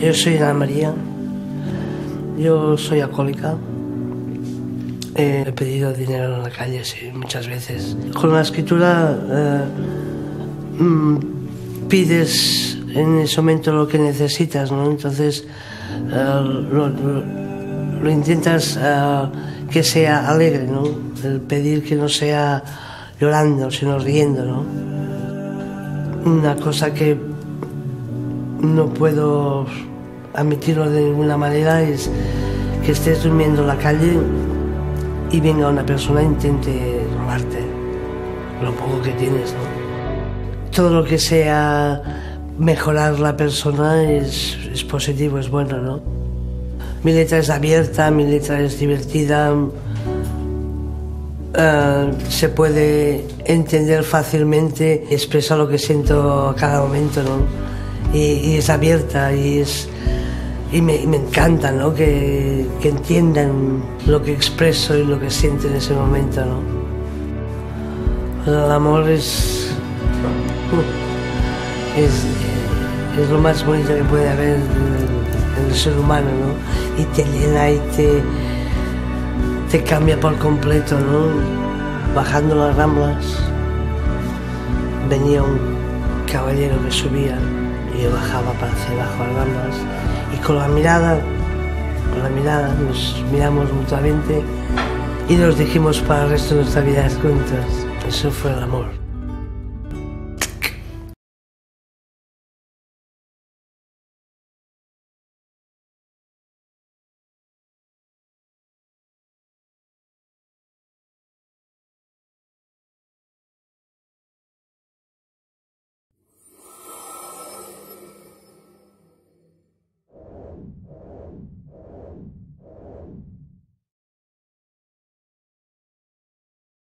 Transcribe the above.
Yo soy Ana María, yo soy alcohólica. He pedido dinero en la calle, sí, muchas veces. Con la escritura eh, mm, pides en ese momento lo que necesitas, ¿no? Entonces eh, lo, lo, intentas eh, que sea alegre, ¿no? El pedir que no sea llorando, sino riendo, ¿no? Una cosa que no puedo admitirlo de ninguna manera es que estés durmiendo en la calle y venga una persona e intente robarte lo poco que tienes. Todo lo que sea mejorar la persona es, positivo, es bueno, ¿no? Mi letra es abierta, mi letra es divertida, uh, se puede entender fácilmente, expresa lo que siento a cada momento, ¿no? Y, es abierta y es y me, encanta ¿no? que, que, entiendan lo que expreso y lo que siento en ese momento. ¿no? El amor es, es, es, lo más bonito que puede haber en el ser humano ¿no? y te llena y te, te cambia por completo. ¿no? Bajando las ramblas venía un caballero que subía y yo bajaba para hacia abajo las ramblas y con la mirada, con la mirada nos miramos mutuamente y nos dijimos para el resto de nuestra vida juntos. Eso fue el amor.